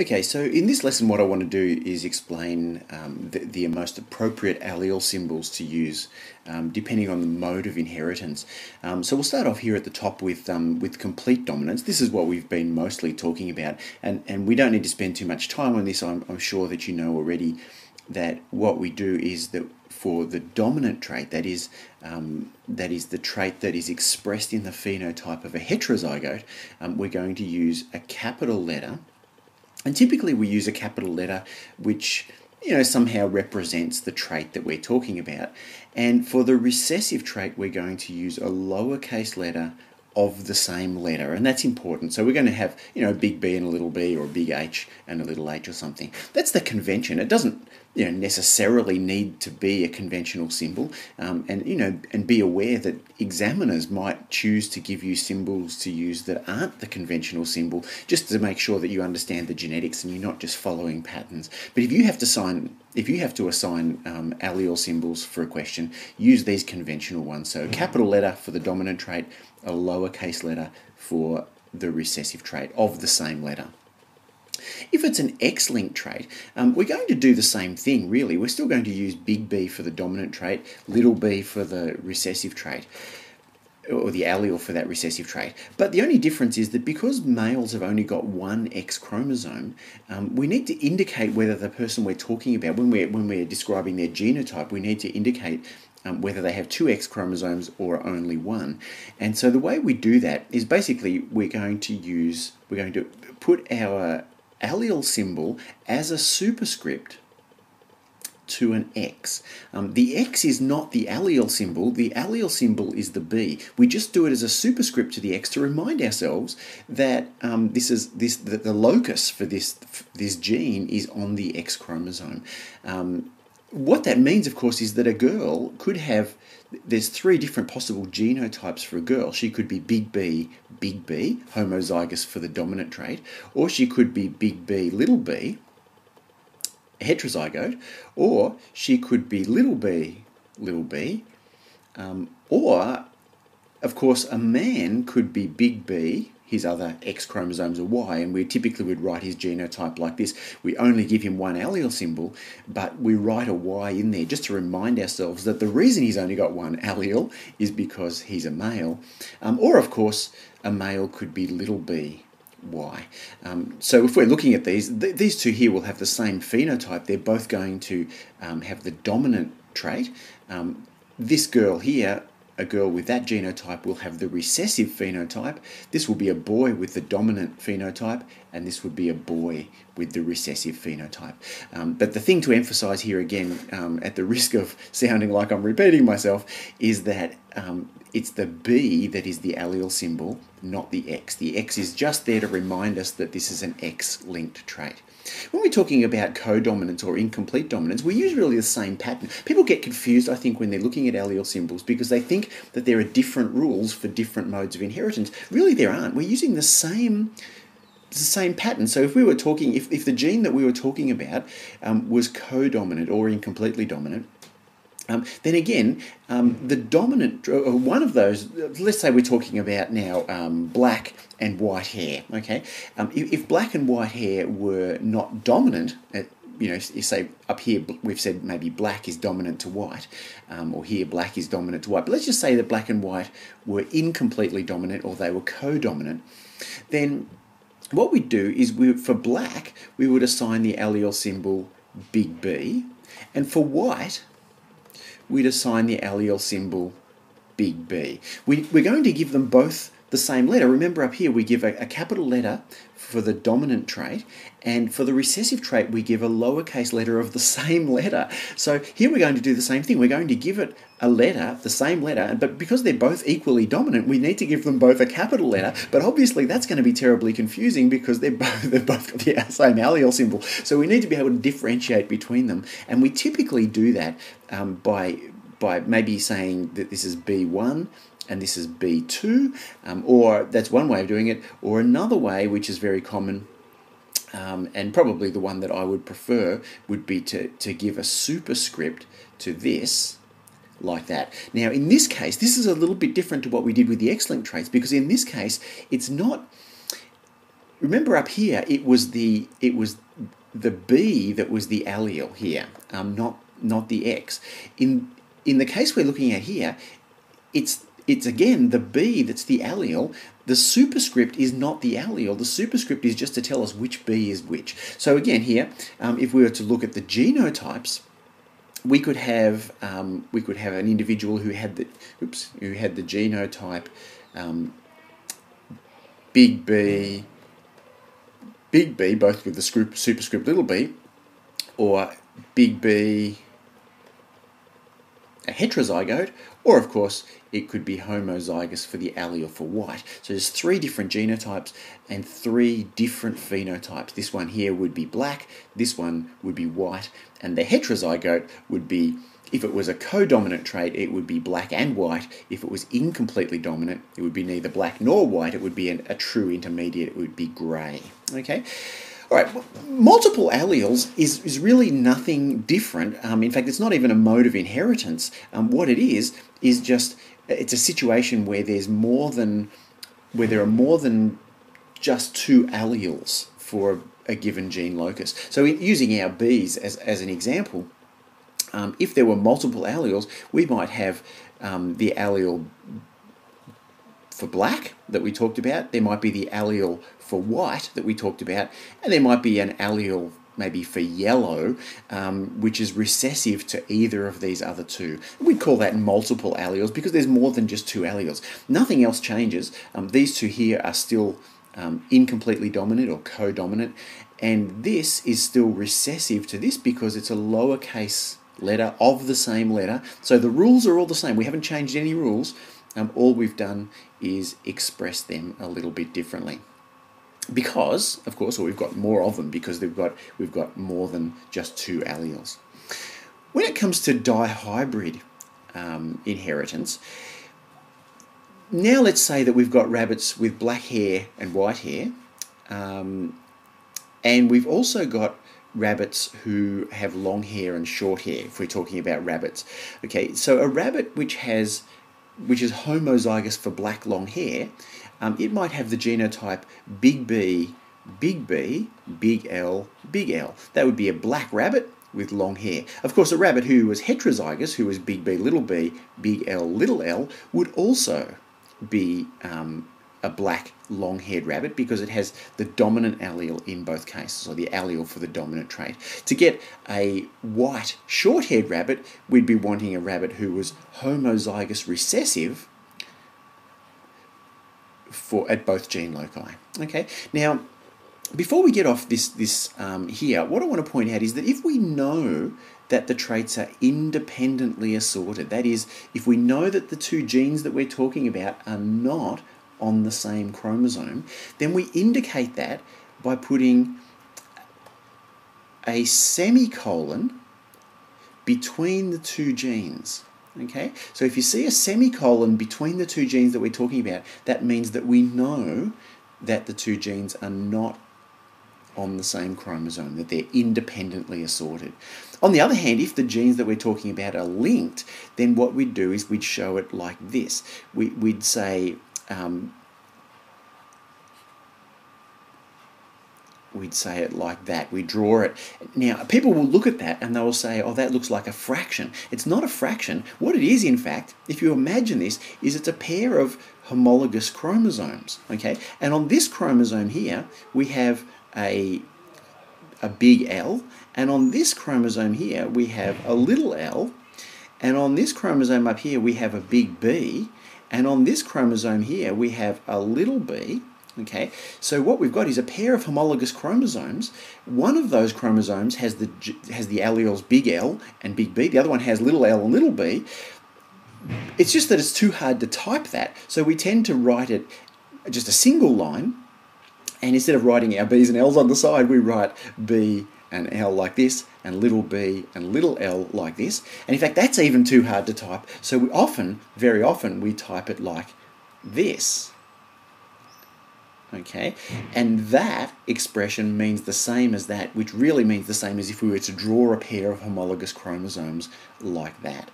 Okay, so in this lesson, what I want to do is explain um, the, the, most appropriate allele symbols to use um, depending on the mode of inheritance. Um, so we'll start off here at the top with um, with complete dominance. This is what we've been mostly talking about, and, and we don't need to spend too much time on this. I'm, I'm sure that you know already that what we do is that for the dominant trait, that is, um, that is the trait that is expressed in the phenotype of a heterozygote, um, we're going to use a capital letter and typically we use a capital letter which you know somehow represents the trait that we're talking about. And for the recessive trait we're going to use a lowercase letter of the same letter, and that's important. So we're going to have, you know, a big B and a little b, or a big H and a little h, or something. That's the convention. It doesn't, you know, necessarily need to be a conventional symbol, um, and you know, and be aware that examiners might choose to give you symbols to use that aren't the conventional symbol, just to make sure that you understand the genetics and you're not just following patterns. But if you have to sign if you have to assign um, allele symbols for a question, use these conventional ones. So capital letter for the dominant trait, a lowercase letter for the recessive trait of the same letter. If it's an X-linked trait, um, we're going to do the same thing, really. We're still going to use big B for the dominant trait, little b for the recessive trait or the allele for that recessive trait. But the only difference is that because males have only got one X chromosome, um, we need to indicate whether the person we're talking about, when we're, when we're describing their genotype, we need to indicate um, whether they have two X chromosomes or only one. And so the way we do that is basically we're going to use, we're going to put our allele symbol as a superscript to an X. Um, the X is not the allele symbol, the allele symbol is the B. We just do it as a superscript to the X to remind ourselves that um, this is this the, the, locus for this this gene is on the X chromosome. Um, what that means, of course, is that a girl could have there's three different possible genotypes for a girl. She could be big B, big B, homozygous for the dominant trait, or she could be big B, little b, heterozygote, or she could be little b, little b, um, or, of course, a man could be big B, his other X chromosomes are Y, and we typically would write his genotype like this. We only give him one allele symbol, but we write a Y in there just to remind ourselves that the reason he's only got one allele is because he's a male. Um, or, of course, a male could be little b, Y. Um, so if we're looking at these, th these two here will have the same phenotype. They're both going to um, have the dominant trait. Um, this girl here a girl with that genotype will have the recessive phenotype. This will be a boy with the dominant phenotype, and this would be a boy with the recessive phenotype. Um, but the thing to emphasize here again, um, at the risk of sounding like I'm repeating myself, is that um, it's the B that is the allele symbol, not the X. The X is just there to remind us that this is an X linked trait. When we're talking about codominance or incomplete dominance, we use really the same pattern. People get confused, I think, when they're looking at allele symbols because they think that there are different rules for different modes of inheritance. Really, there aren't. We're using the same the same pattern. So if we were talking, if, if the gene that we were talking about um, was codominant or incompletely dominant, um, then again, um, the dominant, uh, one of those, let's say we're talking about now um, black and white hair, okay? Um, if, if, black and white hair were not dominant, uh, you know, you say up here we've said maybe black is dominant to white, um, or here black is dominant to white, but let's just say that black and white were incompletely dominant or they were co-dominant, then what we'd do is we, for black, we would assign the allele symbol big B, and for white, we'd assign the allele symbol big B. We, we're going to give them both the same letter. Remember up here we give a, a, capital letter for the dominant trait and for the recessive trait we give a lowercase letter of the same letter. So here we're going to do the same thing. We're going to give it a letter, the same letter, but because they're both equally dominant, we need to give them both a capital letter. But obviously that's going to be terribly confusing because they're both, they've both got the same allele symbol. So we need to be able to differentiate between them. And we typically do that um, by by maybe saying that this is B1 and this is B2, um, or that's one way of doing it, or another way, which is very common. Um, and probably the one that I would prefer would be to, to give a superscript to this like that. Now, in this case, this is a little bit different to what we did with the X-linked traits because in this case, it's not remember up here, it was the it was the B that was the allele here, um, not not the X. In in the case we're looking at here, it's it's again the B that's the allele. The superscript is not the allele. The superscript is just to tell us which B is which. So again here, um, if we were to look at the genotypes, we could have um, we could have an individual who had the oops who had the genotype um, big B, big B, both with the superscript little b, or big B, a heterozygote, or of course it could be homozygous for the allele for white. So there's three different genotypes and three different phenotypes. This one here would be black, this one would be white, and the heterozygote would be if it was a co-dominant trait, it would be black and white. If it was incompletely dominant, it would be neither black nor white. It would be an, a true intermediate. It would be grey. Okay. All right, multiple alleles is, is really nothing different. Um, in fact, it's not even a mode of inheritance. Um, what it is is just it's a situation where there's more than where there are more than just two alleles for a given gene locus. So, using our bees as, as an example, um, if there were multiple alleles, we might have um, the allele for black that we talked about, there might be the allele for white that we talked about, and there might be an allele maybe for yellow, um, which is recessive to either of these other two. We'd call that multiple alleles because there's more than just two alleles. Nothing else changes. Um, these two here are still um, incompletely dominant or co-dominant, and this is still recessive to this because it's a lowercase letter of the same letter. So the rules are all the same. We haven't changed any rules. Um, all we've done is express them a little bit differently. Because, of course, or we've got more of them because we've got, we've got more than just two alleles. When it comes to dihybrid um, inheritance, now let's say that we've got rabbits with black hair and white hair, um, and we've also got rabbits who have long hair and short hair, if we're talking about rabbits. Okay, so a rabbit which has which is homozygous for black long hair, um, it might have the genotype big B, big B, big L, big L. That would be a black rabbit with long hair. Of course, a rabbit who was heterozygous, who was big B, little b, big L, little l, would also be um, a black long-haired rabbit because it has the dominant allele in both cases, or the allele for the dominant trait. To get a white short-haired rabbit, we'd be wanting a rabbit who was homozygous recessive for at both gene loci. Okay, now before we get off this this um, here, what I want to point out is that if we know that the traits are independently assorted, that is, if we know that the two genes that we're talking about are not on the same chromosome, then we indicate that by putting a semicolon between the two genes. Okay, so if you see a semicolon between the two genes that we're talking about, that means that we know that the two genes are not on the same chromosome, that they're independently assorted. On the other hand, if the genes that we're talking about are linked, then what we'd do is we'd show it like this. We, would say um, we'd say it like that. We draw it. Now, people will look at that and they will say, oh, that looks like a fraction. It's not a fraction. What it is, in fact, if you imagine this, is it's a pair of homologous chromosomes, okay? And on this chromosome here, we have a, a big L, and on this chromosome here, we have a little l, and on this chromosome up here, we have a big B, and on this chromosome here, we have a little b. Okay, so what we've got is a pair of homologous chromosomes. One of those chromosomes has the has the alleles big L and big B. The other one has little l and little b. It's just that it's too hard to type that, so we tend to write it just a single line. And instead of writing our B's and L's on the side, we write B and L like this, and little b and little l like this. And in fact, that's even too hard to type. So we often, very often, we type it like this. Okay, and that expression means the same as that, which really means the same as if we were to draw a pair of homologous chromosomes like that.